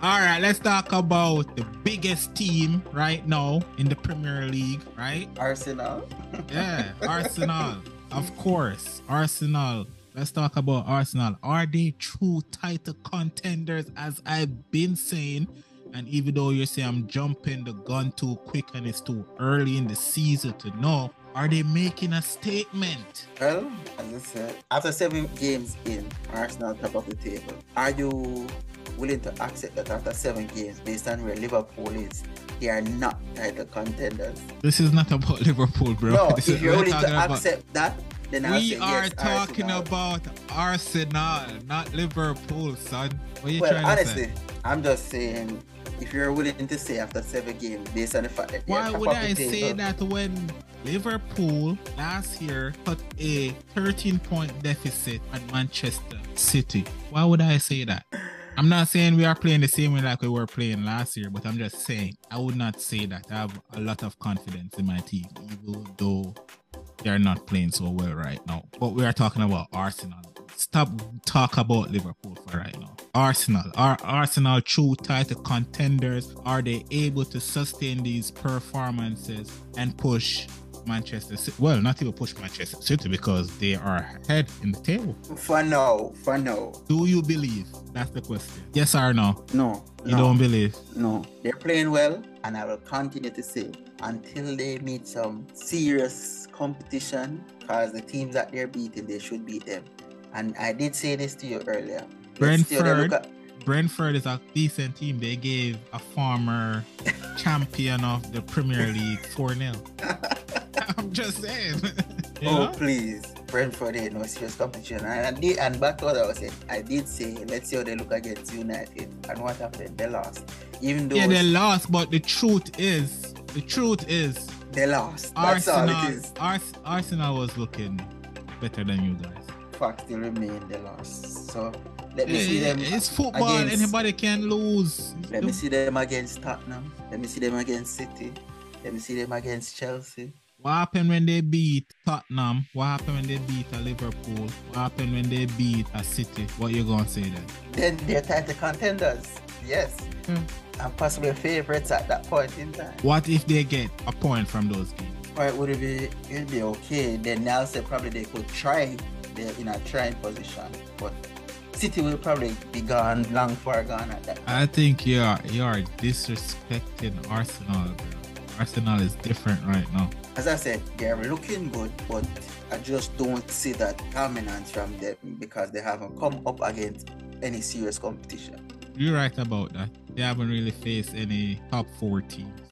All right, let's talk about the biggest team right now in the Premier League, right? Arsenal. Yeah, Arsenal. Of course, Arsenal. Let's talk about Arsenal. Are they true title contenders, as I've been saying? And even though you say I'm jumping the gun too quick and it's too early in the season to know, are they making a statement? Well, as I said, after seven games in, Arsenal top of the table. Are you willing to accept that after seven games, based on where Liverpool is, they are not title contenders? This is not about Liverpool, bro. No, This if is- you're willing to talking about- accept that, then I'll we say are yes, talking Arsenal. about Arsenal, not Liverpool, son. What are you Well, trying to honestly, say? I'm just saying, if you're willing to say after seven games, based on the fact that Why would I say that when Liverpool last year put a 13 point deficit at Manchester City? Why would I say that? I'm not saying we are playing the same way like we were playing last year, but I'm just saying I would not say that. I have a lot of confidence in my team, even though they are not playing so well right now. But we are talking about Arsenal. Stop talk about Liverpool for right now. Arsenal are Arsenal true title contenders? Are they able to sustain these performances and push Manchester City? Well, not even push Manchester City because they are ahead in the table. For now, for now, Do you believe? That's the question. Yes or no? no, You no. don't believe? No, they're playing well, and I will continue to say until they meet some serious competition, because the teams that they're beating, they should beat them. And I did say this to you earlier. Let's see how they look Brentford. Brentford is a decent team. They gave a former champion of the Premier League 4 0. I'm just saying. You Oh know? please, Brentford ain't no serious competition. And I did, and back to what I was saying, I did say let's see how they look against United. And what happened? They lost. Even though Yeah, they lost, but the truth is, the truth is, they lost. That's all Arsenal, it is. Ars- Arsenal was looking better than you guys. Fact still remain. They lost. So let me Yeah, see yeah, them. it's football. against- Anybody can lose. Let me see them against Tottenham. Let me see them against City. Let me see them against Chelsea. What happened when they beat Tottenham? What happened when they beat a Liverpool? What happened when they beat a City? What you gonna say then? Then they're title contenders. Yes. Hmm. And possibly favorites at that point in time. What if they get a point from those games? Or it would be it'd be okay. Then now say probably they could try. They're in a trying position. But City will probably be gone long far gone at that. I think you are you are disrespecting Arsenal. Arsenal is different right now. As I said, they're looking good, but I just don't see that dominance from them because they haven't come up against any serious competition. You're right about that. They haven't really faced any top four teams.